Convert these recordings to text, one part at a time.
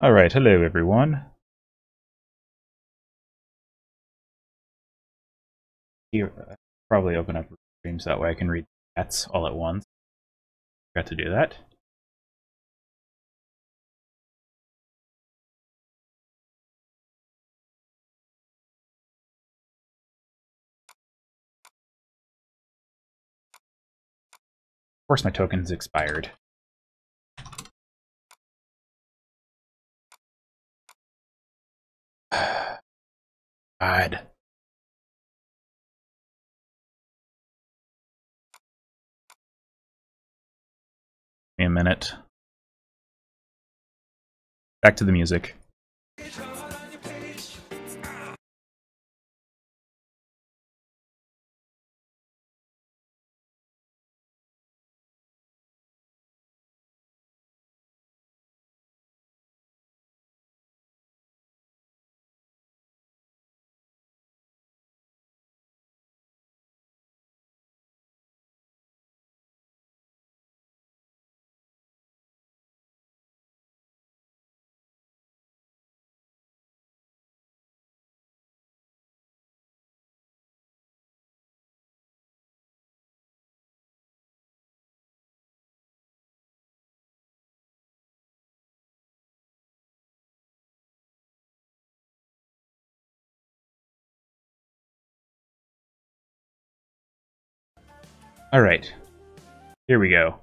Alright, hello everyone. Here, uh, probably open up streams that way I can read chats all at once. Got to do that. Of course my token's expired. God. me a minute. Back to the music. All right, here we go.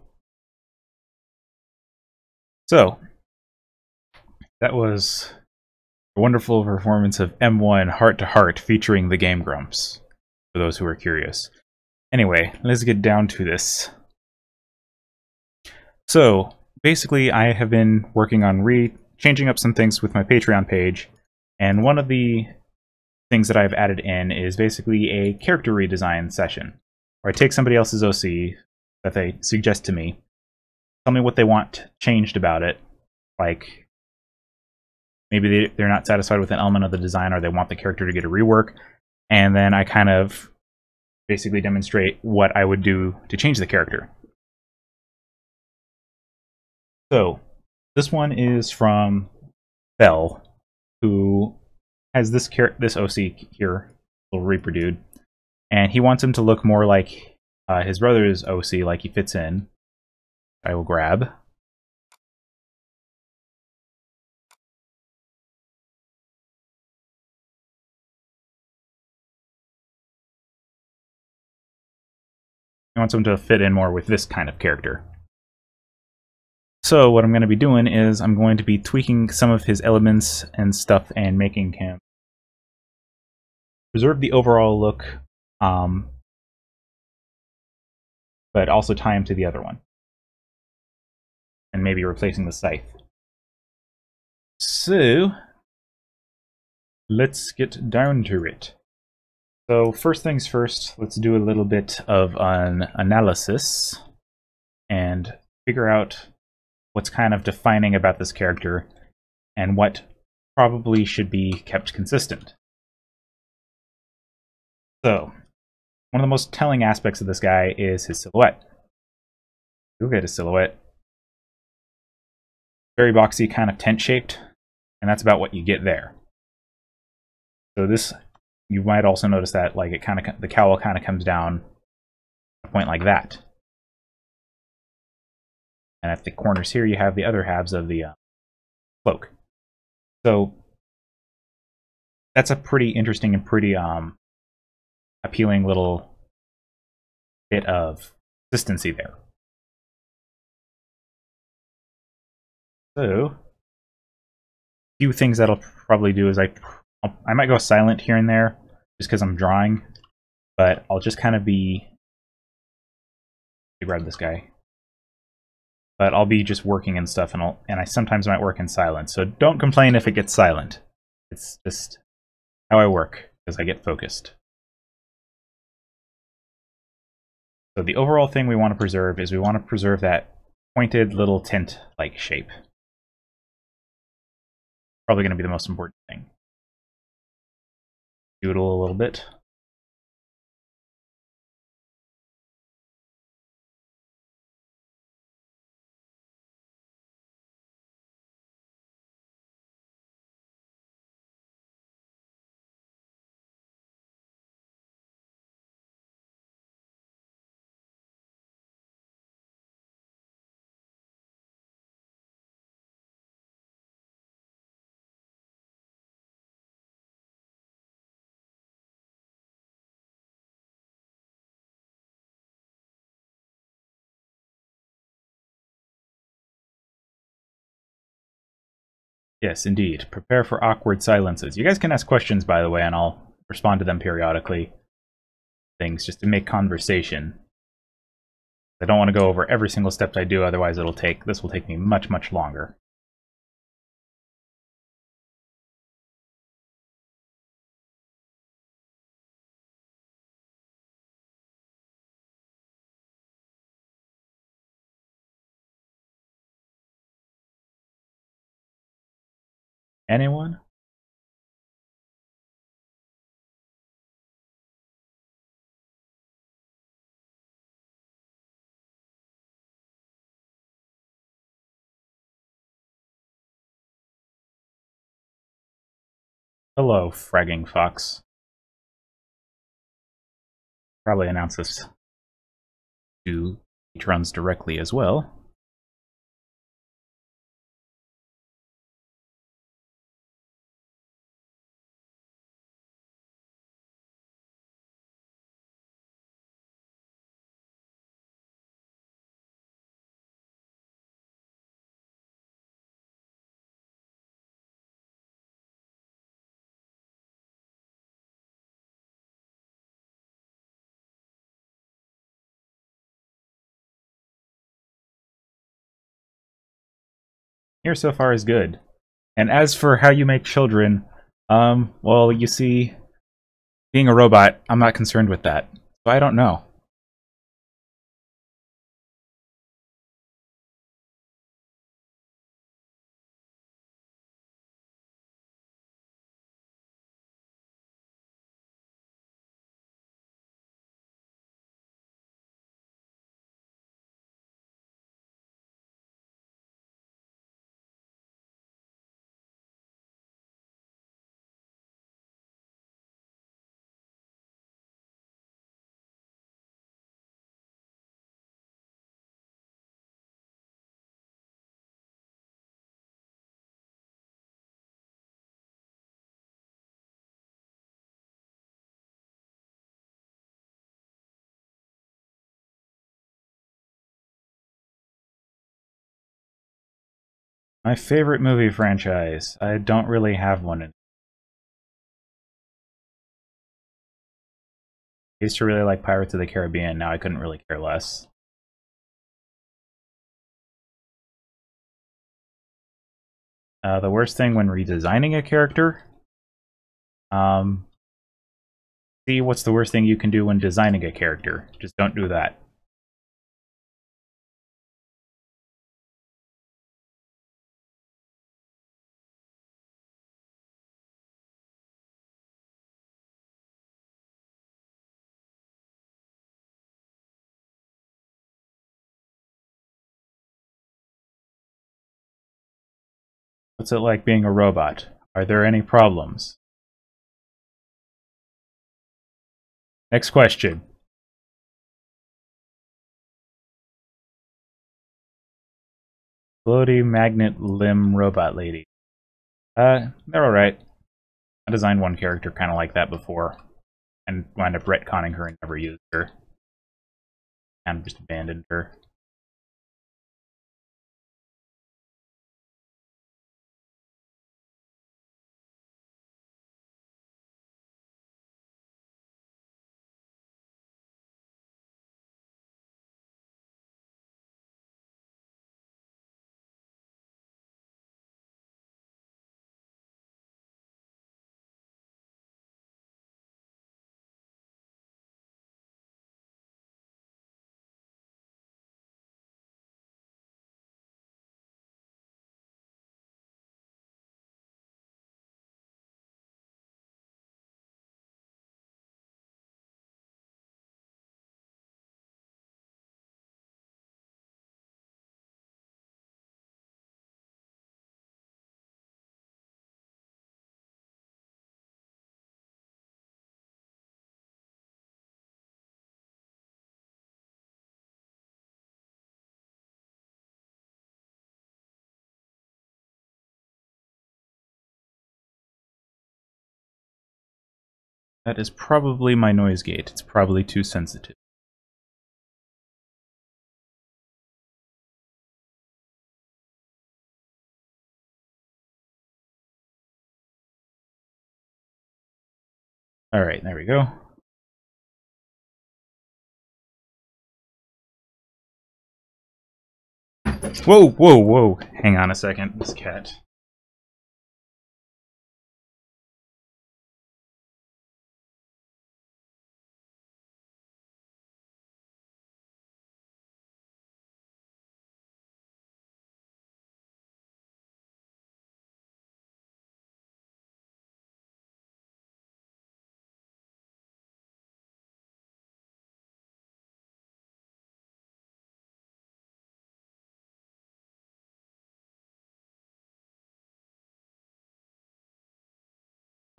So, that was a wonderful performance of M1 Heart to Heart featuring the Game Grumps, for those who are curious. Anyway, let's get down to this. So, basically, I have been working on re changing up some things with my Patreon page, and one of the things that I've added in is basically a character redesign session or I take somebody else's OC that they suggest to me, tell me what they want changed about it, like maybe they, they're not satisfied with an element of the design or they want the character to get a rework, and then I kind of basically demonstrate what I would do to change the character. So, this one is from Bell, who has this this OC here, little Reaper dude, and he wants him to look more like uh, his brother's OC, like he fits in. I will grab. He wants him to fit in more with this kind of character. So what I'm going to be doing is I'm going to be tweaking some of his elements and stuff and making him preserve the overall look um, but also tie him to the other one. And maybe replacing the scythe. So, let's get down to it. So first things first, let's do a little bit of an analysis and figure out what's kind of defining about this character and what probably should be kept consistent. So, one of the most telling aspects of this guy is his silhouette. Look at his silhouette. Very boxy, kind of tent shaped, and that's about what you get there. So this, you might also notice that like it kind of the cowl kind of comes down a point like that. And at the corners here, you have the other halves of the uh, cloak. So that's a pretty interesting and pretty um, appealing little bit of consistency there. So, a few things that I'll probably do is I, I might go silent here and there just because I'm drawing, but I'll just kind of be. grab this guy. But I'll be just working and stuff, and I'll and I sometimes might work in silence. So don't complain if it gets silent. It's just how I work because I get focused. So the overall thing we want to preserve is we want to preserve that pointed little tint-like shape. Probably going to be the most important thing. Doodle a little bit. Yes, indeed. Prepare for awkward silences. You guys can ask questions, by the way, and I'll respond to them periodically. Things just to make conversation. I don't want to go over every single step I do, otherwise it'll take this will take me much, much longer. Anyone? Hello, fragging fox. Probably announce this to patrons directly as well. Here so far is good. And as for how you make children, um, well, you see, being a robot, I'm not concerned with that. So I don't know. My favorite movie franchise. I don't really have one. I used to really like Pirates of the Caribbean. Now I couldn't really care less. Uh, the worst thing when redesigning a character. Um, see what's the worst thing you can do when designing a character. Just don't do that. What's it like being a robot? Are there any problems? Next question. Floaty magnet limb robot lady. Uh, they're alright. I designed one character kind of like that before, and wound up retconning her and never used her. Kind of just abandoned her. That is probably my noise gate. It's probably too sensitive. All right, there we go. Whoa, whoa, whoa. Hang on a second, this cat.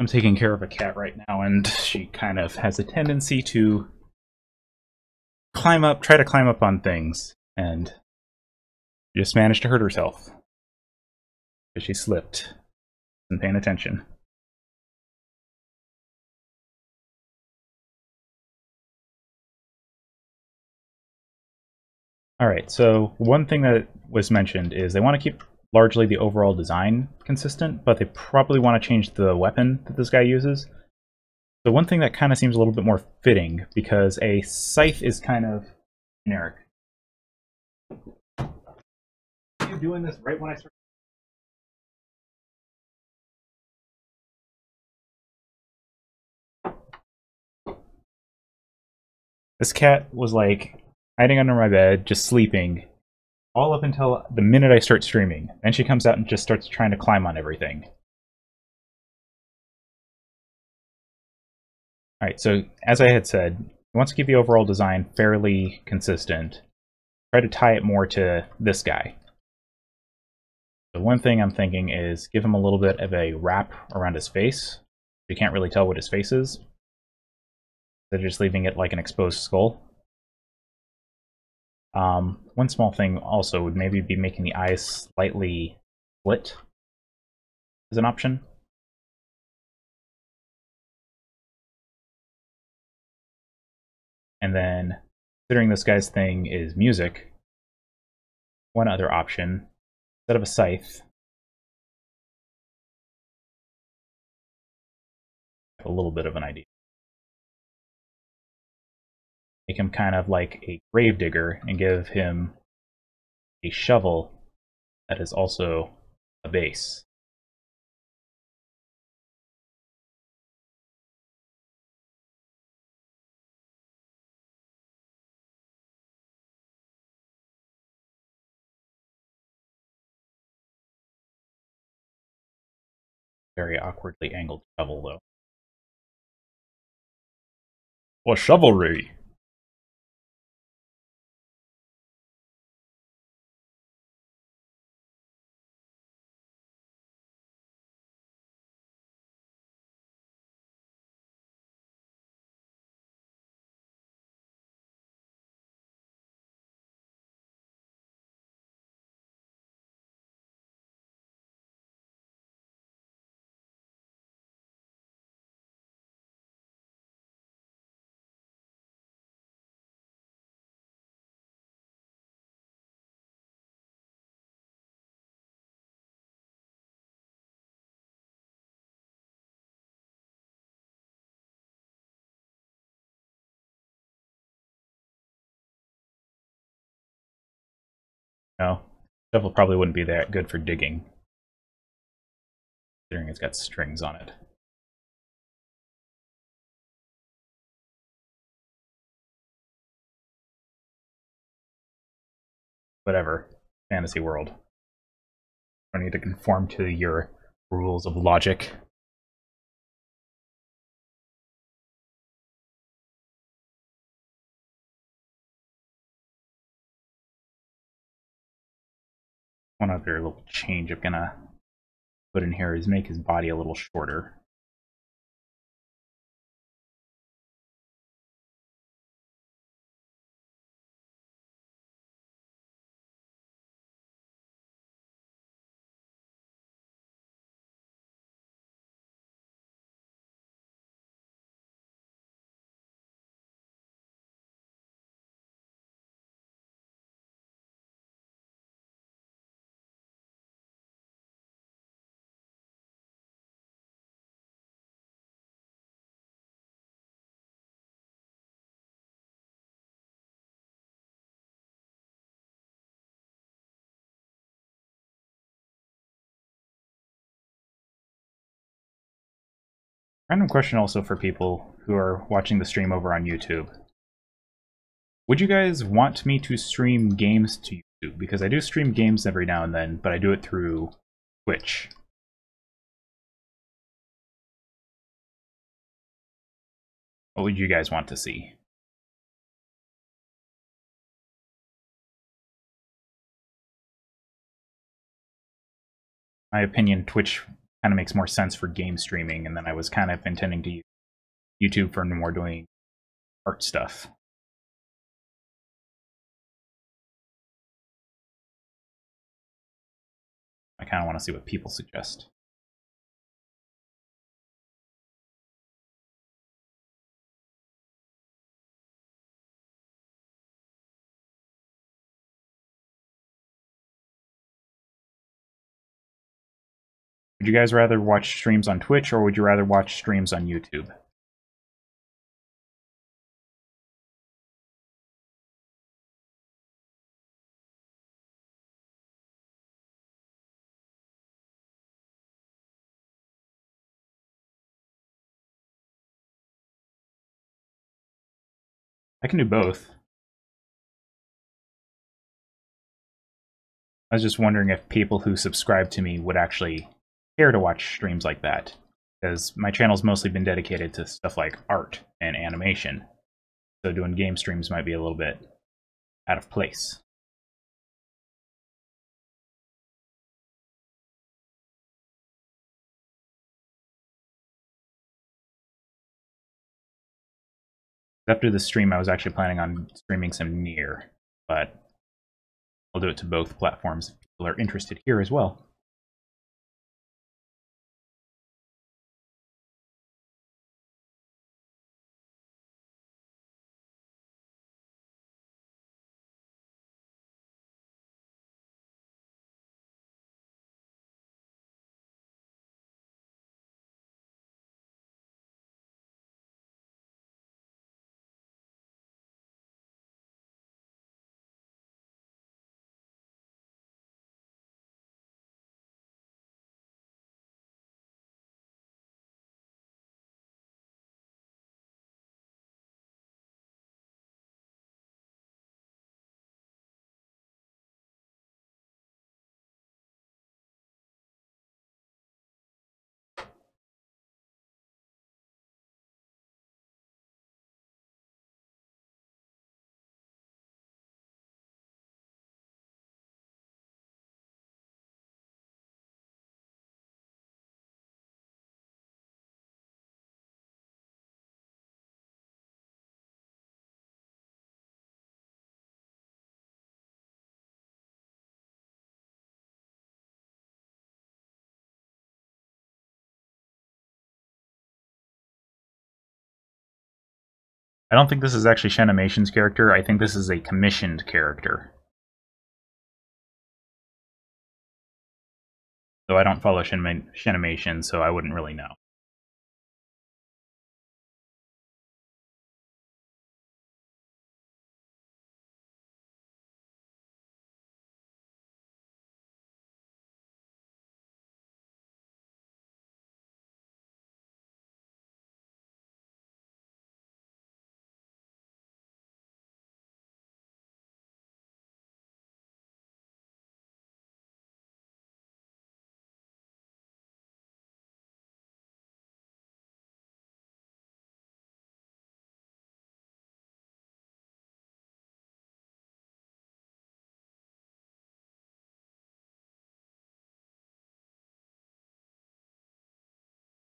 I'm taking care of a cat right now, and she kind of has a tendency to climb up, try to climb up on things, and just managed to hurt herself. She slipped. and paying attention. Alright, so one thing that was mentioned is they want to keep largely the overall design consistent, but they probably want to change the weapon that this guy uses. The one thing that kind of seems a little bit more fitting, because a scythe is kind of generic. Are you doing this right when I start? This cat was like hiding under my bed, just sleeping, all up until the minute I start streaming. Then she comes out and just starts trying to climb on everything. Alright, so as I had said, he wants to keep the overall design fairly consistent. Try to tie it more to this guy. The one thing I'm thinking is give him a little bit of a wrap around his face. You can't really tell what his face is. They're just leaving it like an exposed skull. Um, one small thing also would maybe be making the eyes slightly split as an option. And then, considering this guy's thing is music, one other option, instead of a scythe, a little bit of an idea make him kind of like a gravedigger and give him a shovel that is also a bass. Very awkwardly angled shovel, though. Or chivalry! No, shovel probably wouldn't be that good for digging, considering it's got strings on it. Whatever, fantasy world. I need to conform to your rules of logic. One other little change I'm gonna put in here is make his body a little shorter. Random question also for people who are watching the stream over on YouTube. Would you guys want me to stream games to YouTube? Because I do stream games every now and then, but I do it through Twitch. What would you guys want to see? my opinion, Twitch kind of makes more sense for game streaming, and then I was kind of intending to use YouTube for more doing art stuff. I kind of want to see what people suggest. Would you guys rather watch streams on Twitch or would you rather watch streams on YouTube? I can do both. I was just wondering if people who subscribe to me would actually care to watch streams like that because my channel's mostly been dedicated to stuff like art and animation. So doing game streams might be a little bit out of place. After the stream, I was actually planning on streaming some NieR, but I'll do it to both platforms if people are interested here as well. I don't think this is actually Shenimation's character. I think this is a commissioned character. Though I don't follow Shenimation, so I wouldn't really know.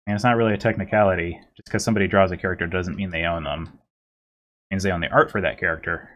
And it's not really a technicality. Just because somebody draws a character doesn't mean they own them. It means they own the art for that character.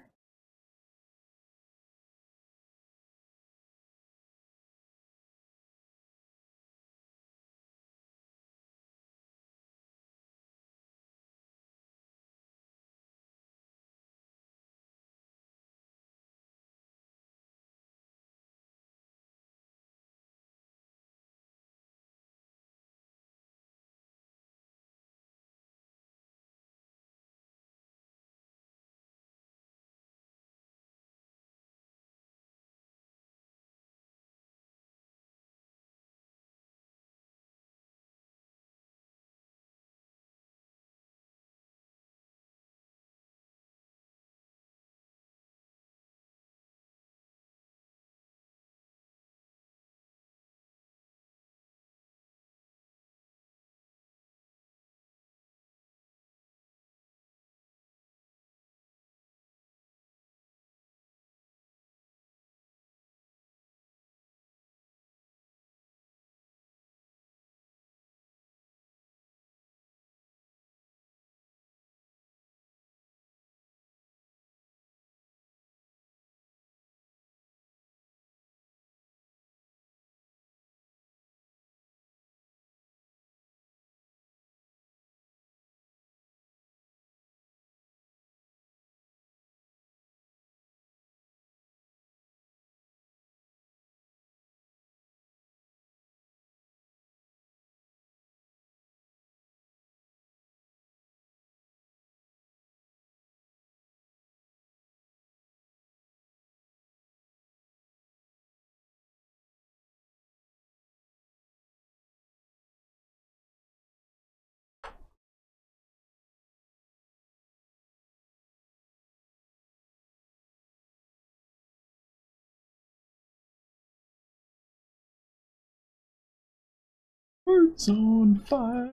Hearts on fire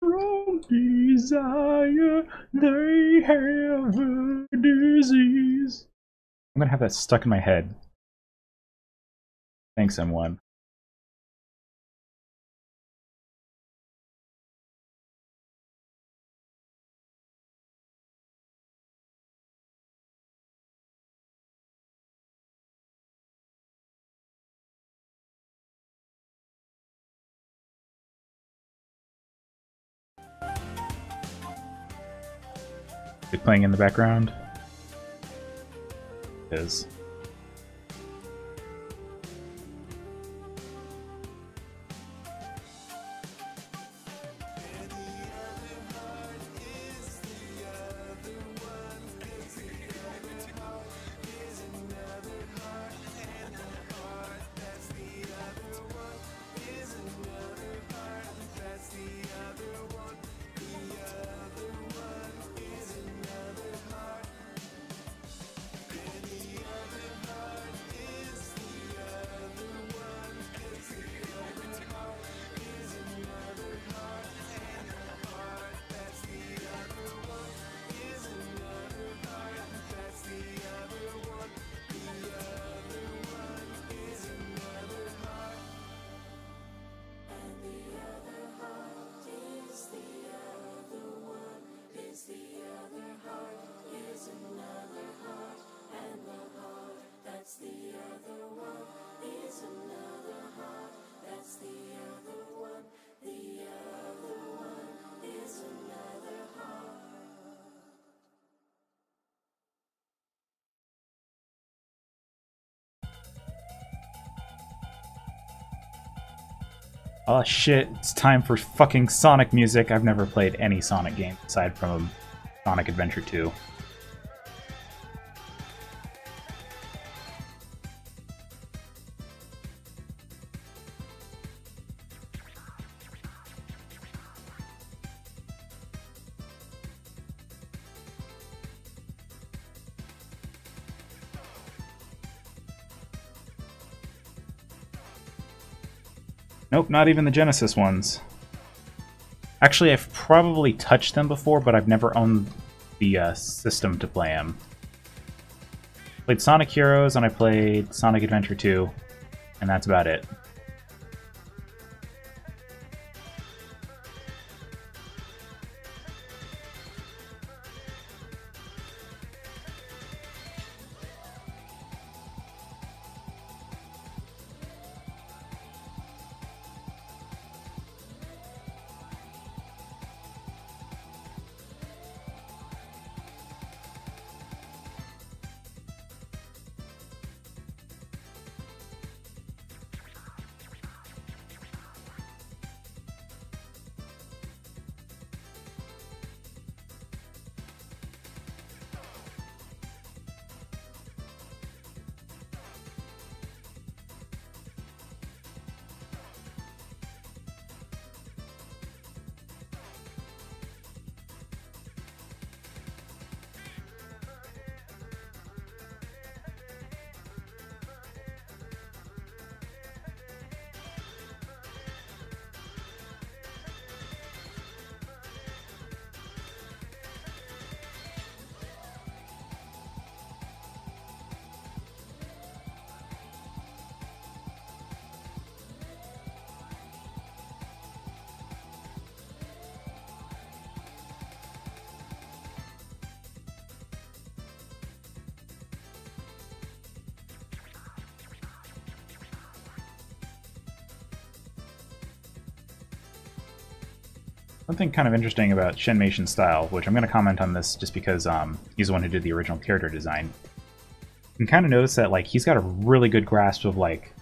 from desire, they have a disease. I'm gonna have that stuck in my head. Thanks, M1. Playing in the background? Is. Oh shit, it's time for fucking Sonic music. I've never played any Sonic game aside from Sonic Adventure 2. Not even the Genesis ones. Actually, I've probably touched them before, but I've never owned the uh, system to play them. Played Sonic Heroes, and I played Sonic Adventure 2, and that's about it. Something kind of interesting about Shenmation's style, which I'm going to comment on this just because um, he's the one who did the original character design. You can kind of notice that like he's got a really good grasp of like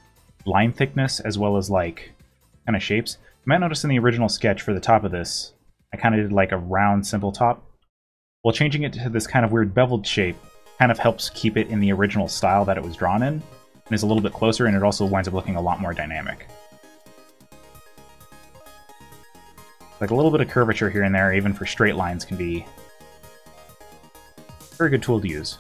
line thickness as well as like kind of shapes. You might notice in the original sketch for the top of this, I kind of did like a round simple top. While changing it to this kind of weird beveled shape kind of helps keep it in the original style that it was drawn in, and is a little bit closer, and it also winds up looking a lot more dynamic. Like a little bit of curvature here and there, even for straight lines, can be a very good tool to use.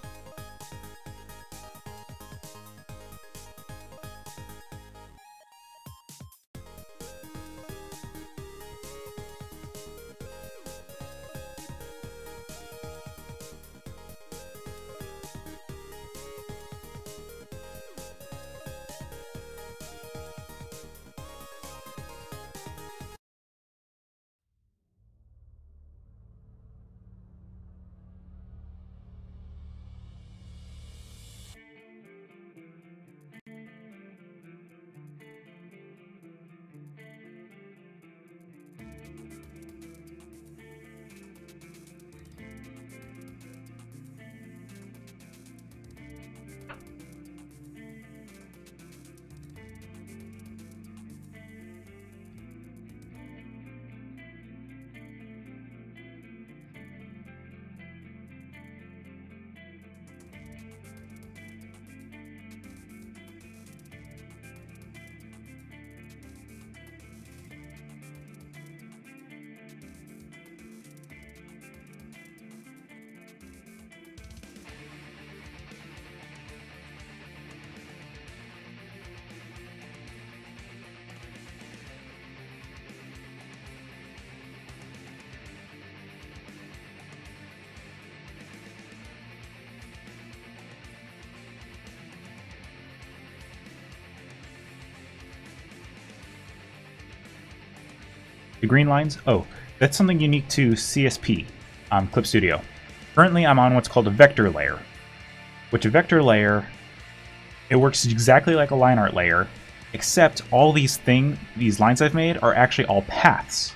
The green lines? Oh, that's something unique to CSP, um, Clip Studio. Currently, I'm on what's called a vector layer, which a vector layer, it works exactly like a line art layer, except all these thing, these lines I've made are actually all paths.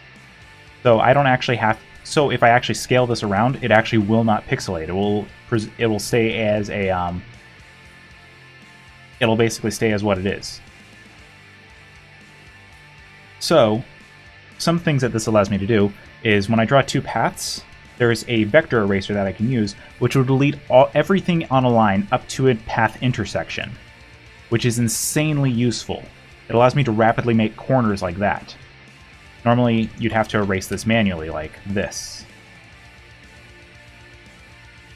So I don't actually have, so if I actually scale this around, it actually will not pixelate. It will, it will stay as a, um, it'll basically stay as what it is. So some things that this allows me to do is when I draw two paths, there's a vector eraser that I can use, which will delete all, everything on a line up to a path intersection, which is insanely useful. It allows me to rapidly make corners like that. Normally, you'd have to erase this manually, like this.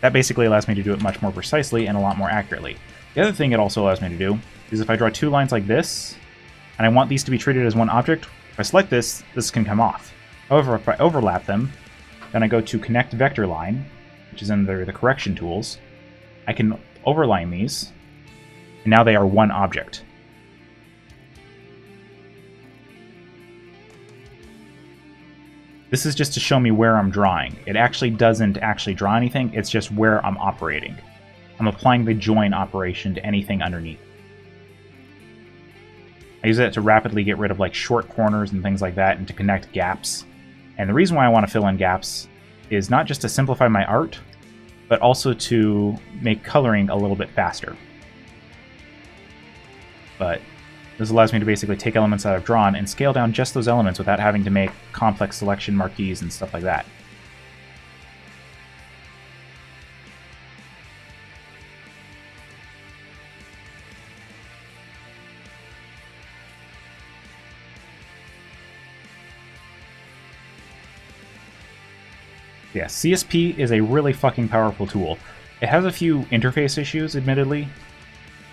That basically allows me to do it much more precisely and a lot more accurately. The other thing it also allows me to do is if I draw two lines like this, and I want these to be treated as one object, if I select this, this can come off. However, if I overlap them, then I go to Connect Vector Line, which is under the Correction tools, I can overline these, and now they are one object. This is just to show me where I'm drawing. It actually doesn't actually draw anything, it's just where I'm operating. I'm applying the join operation to anything underneath. I use it to rapidly get rid of like short corners and things like that and to connect gaps. And the reason why I want to fill in gaps is not just to simplify my art, but also to make coloring a little bit faster. But this allows me to basically take elements that I've drawn and scale down just those elements without having to make complex selection marquees and stuff like that. Yeah, CSP is a really fucking powerful tool. It has a few interface issues, admittedly.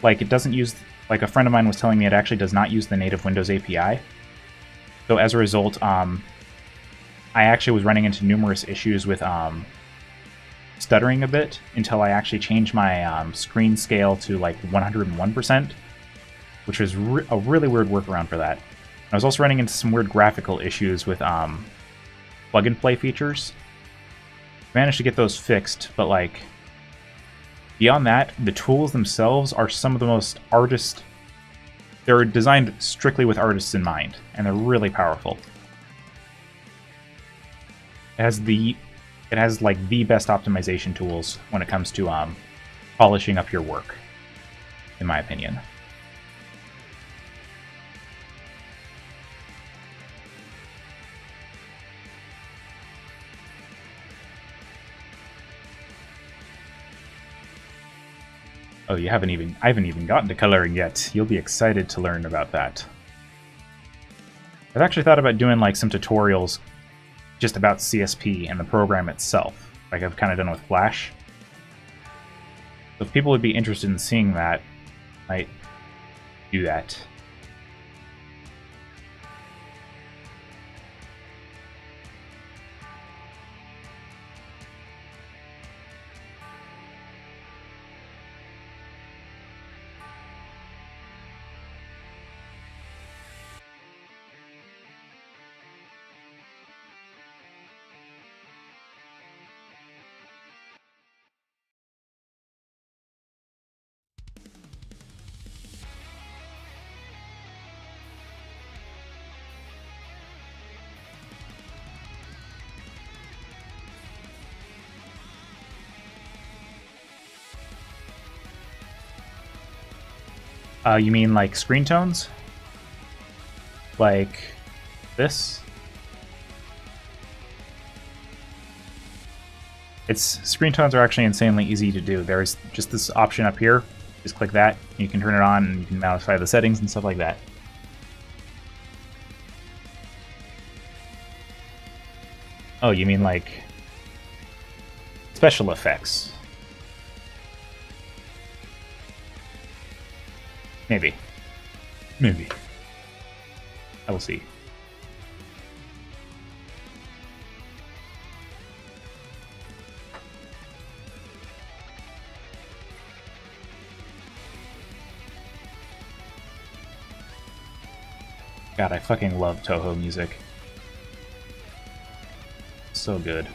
Like, it doesn't use... Like, a friend of mine was telling me it actually does not use the native Windows API. So as a result, um, I actually was running into numerous issues with um, stuttering a bit until I actually changed my um, screen scale to like 101%, which was re a really weird workaround for that. I was also running into some weird graphical issues with um, plug-and-play features managed to get those fixed, but like beyond that, the tools themselves are some of the most artist. They're designed strictly with artists in mind, and they're really powerful. It has the it has like the best optimization tools when it comes to um, polishing up your work, in my opinion. Oh, you haven't even... I haven't even gotten to coloring yet. You'll be excited to learn about that. I've actually thought about doing like some tutorials just about CSP and the program itself, like I've kind of done with Flash. So if people would be interested in seeing that, I might do that. Uh, you mean like screen tones? Like this? Its screen tones are actually insanely easy to do. There's just this option up here. Just click that. You can turn it on and you can modify the settings and stuff like that. Oh, you mean like special effects? Maybe. Maybe. I will see. God, I fucking love Touhou music. So good.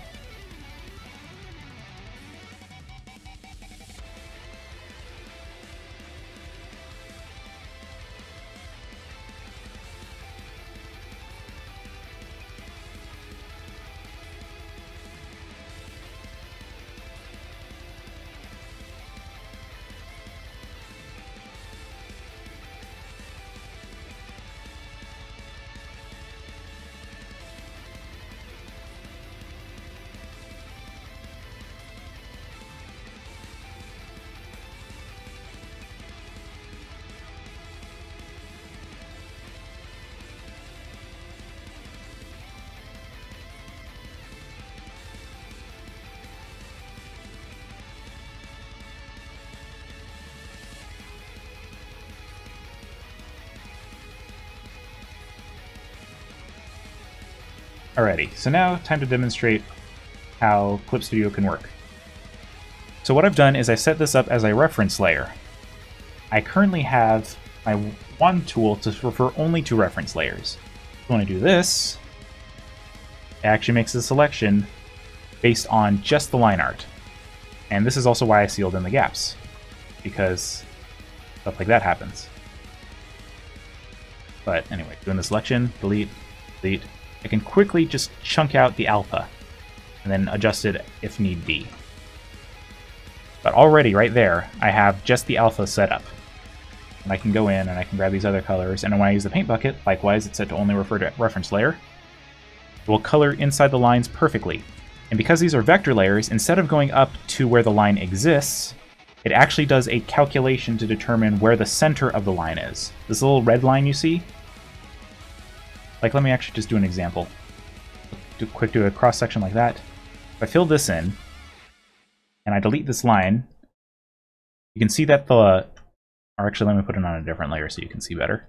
Alrighty, so now time to demonstrate how Clip Studio can work. So what I've done is I set this up as a reference layer. I currently have my wand tool to refer only to reference layers. So When I do this, it actually makes a selection based on just the line art. And this is also why I sealed in the gaps, because stuff like that happens. But anyway, doing the selection, delete, delete, I can quickly just chunk out the alpha and then adjust it if need be. But already, right there, I have just the alpha set up. And I can go in and I can grab these other colors, and when I use the paint bucket, likewise, it's set to only refer to reference layer. It will color inside the lines perfectly. And because these are vector layers, instead of going up to where the line exists, it actually does a calculation to determine where the center of the line is. This little red line you see, like, let me actually just do an example. Do quick do a cross section like that. If I fill this in, and I delete this line, you can see that the, or actually let me put it on a different layer so you can see better.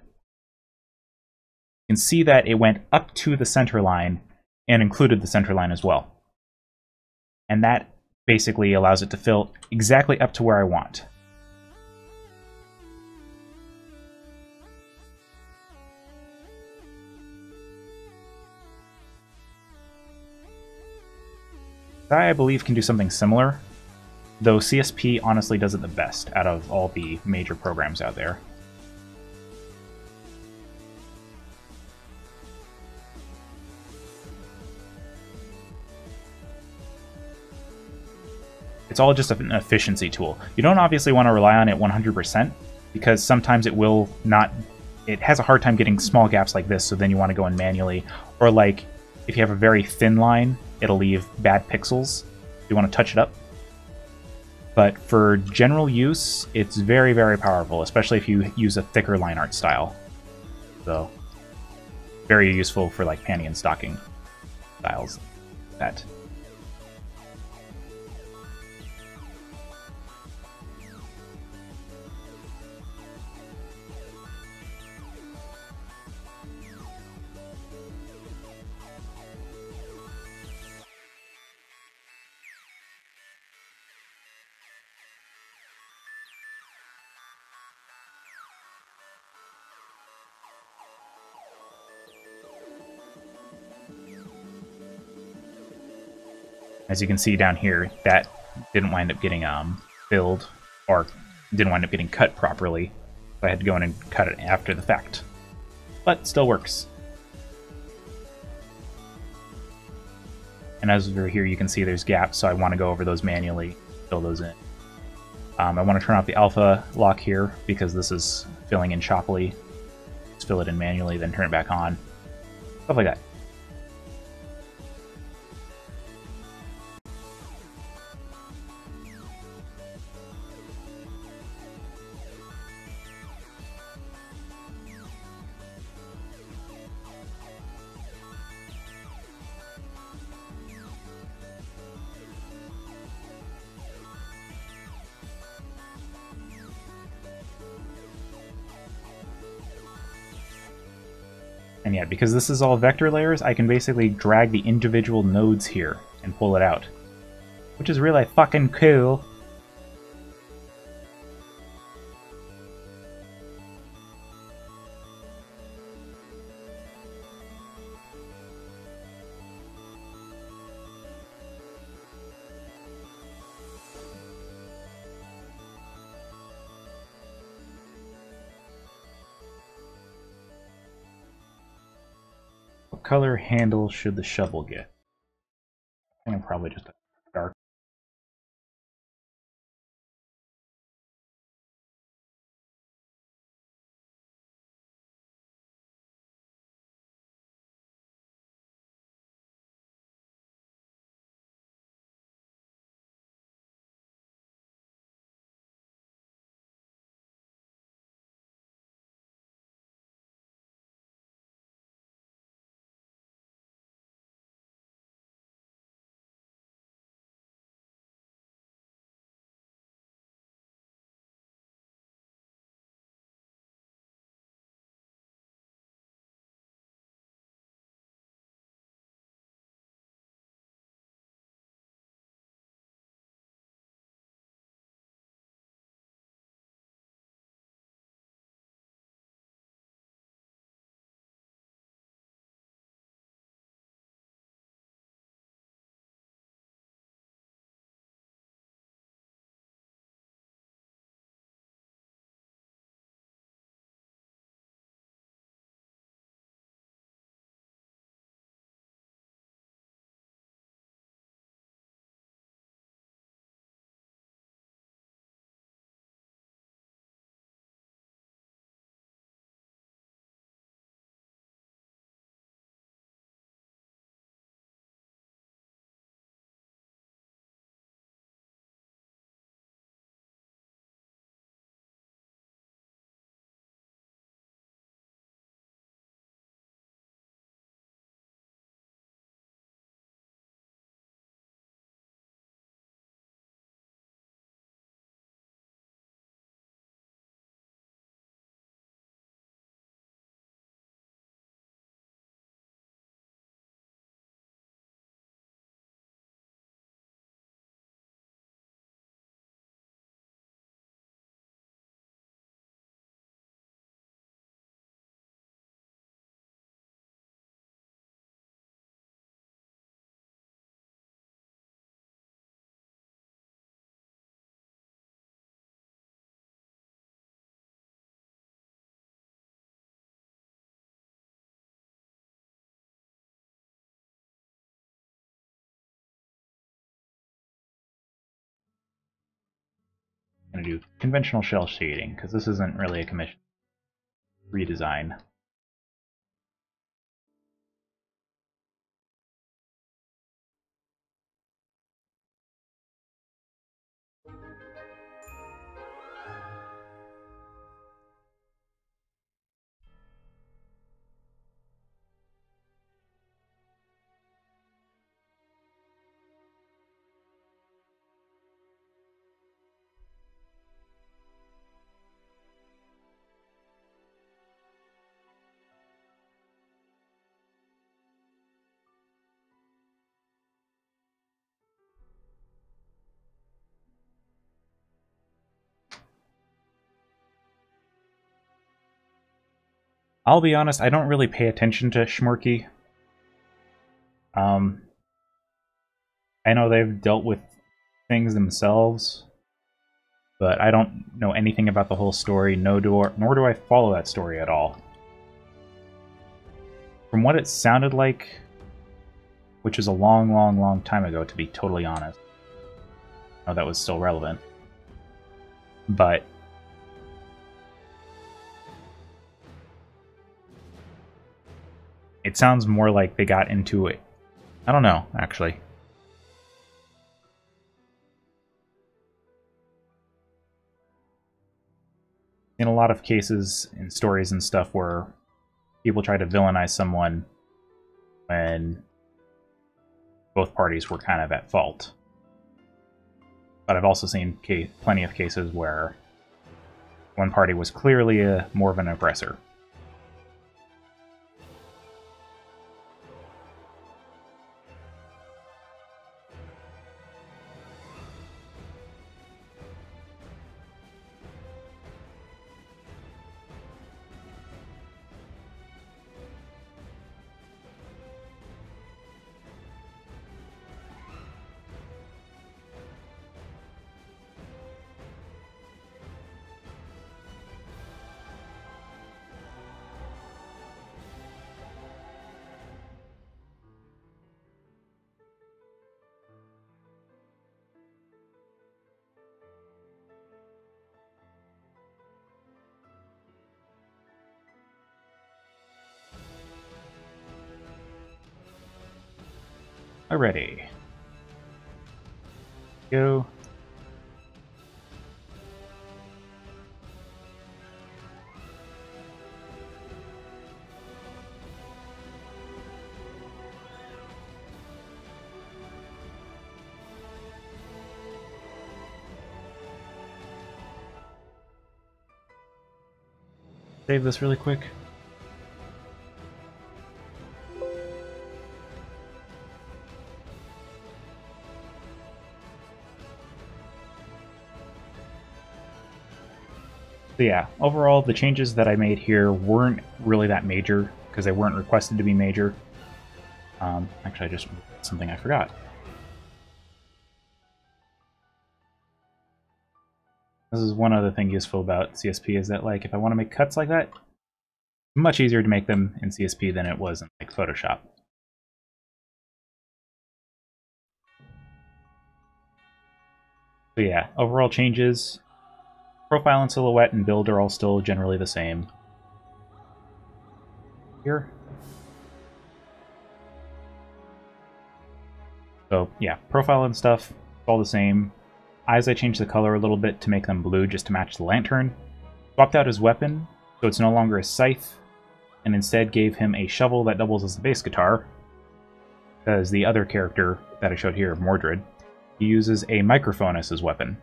You can see that it went up to the center line and included the center line as well. And that basically allows it to fill exactly up to where I want. I believe, can do something similar, though CSP honestly does it the best out of all the major programs out there. It's all just an efficiency tool. You don't obviously want to rely on it 100% because sometimes it will not it has a hard time getting small gaps like this, so then you want to go in manually. Or like if you have a very thin line, it'll leave bad pixels. You want to touch it up. But for general use, it's very, very powerful, especially if you use a thicker line art style. So, very useful for like Panty and Stocking styles. That. As you can see down here, that didn't wind up getting um, filled or didn't wind up getting cut properly. So I had to go in and cut it after the fact. But still works. And as over here, you can see there's gaps, so I want to go over those manually, fill those in. Um, I want to turn off the alpha lock here because this is filling in choppily. Just fill it in manually, then turn it back on. Stuff like that. And because this is all vector layers, I can basically drag the individual nodes here and pull it out. Which is really fucking cool. Handle should the shovel get? Think probably just a conventional cel shading, because this isn't really a commission redesign. I'll be honest, I don't really pay attention to Schmorky. Um, I know they've dealt with things themselves, but I don't know anything about the whole story, no do, nor do I follow that story at all. From what it sounded like, which is a long, long, long time ago, to be totally honest. Oh, that was still relevant. But it sounds more like they got into it. I don't know, actually. In a lot of cases in stories and stuff where people try to villainize someone when both parties were kind of at fault. But I've also seen plenty of cases where one party was clearly a, more of an aggressor. Alrighty. Go. Save this really quick. So yeah, overall, the changes that I made here weren't really that major, because they weren't requested to be major. Um, actually, I just something I forgot. This is one other thing useful about CSP is that, like, if I want to make cuts like that, much easier to make them in CSP than it was in, like, Photoshop. So yeah, overall changes, Profile and silhouette and build are all still generally the same. Here. So yeah, profile and stuff, all the same. Eyes I changed the color a little bit to make them blue just to match the lantern. Swapped out his weapon, so it's no longer a scythe, and instead gave him a shovel that doubles as a bass guitar. Because the other character that I showed here, Mordred, he uses a microphone as his weapon.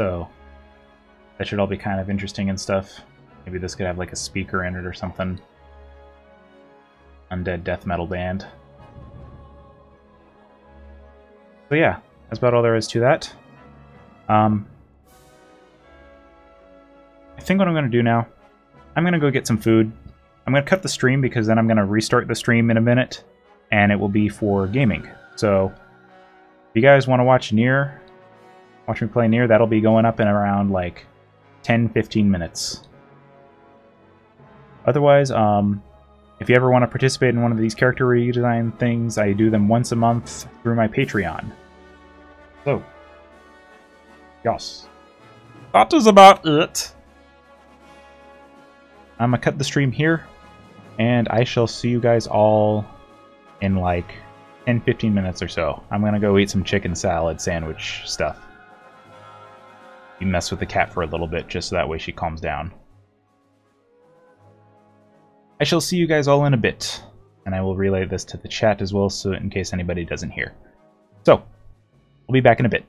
So that should all be kind of interesting and stuff. Maybe this could have like a speaker in it or something. Undead death metal band. So yeah, that's about all there is to that. Um, I think what I'm going to do now, I'm going to go get some food. I'm going to cut the stream because then I'm going to restart the stream in a minute, and it will be for gaming. So if you guys want to watch NieR, Watch me play NieR. That'll be going up in around like 10 15 minutes. Otherwise, um, if you ever want to participate in one of these character redesign things, I do them once a month through my Patreon. So, yes. That is about it. I'm going to cut the stream here, and I shall see you guys all in like 10 15 minutes or so. I'm going to go eat some chicken salad sandwich stuff you mess with the cat for a little bit just so that way she calms down. I shall see you guys all in a bit, and I will relay this to the chat as well so in case anybody doesn't hear. So, we'll be back in a bit.